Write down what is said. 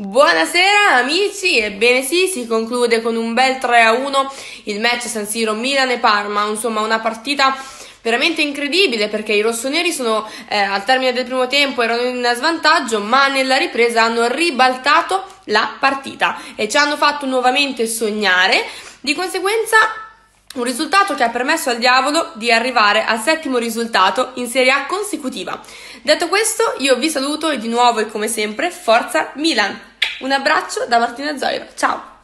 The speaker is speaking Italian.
Buonasera amici, ebbene sì, si conclude con un bel 3-1 il match San Siro Milan e Parma, insomma una partita veramente incredibile perché i rossoneri sono eh, al termine del primo tempo erano in svantaggio ma nella ripresa hanno ribaltato la partita e ci hanno fatto nuovamente sognare di conseguenza un risultato che ha permesso al diavolo di arrivare al settimo risultato in Serie A consecutiva. Detto questo, io vi saluto e di nuovo e come sempre, forza Milan! Un abbraccio da Martina Zoiro, ciao!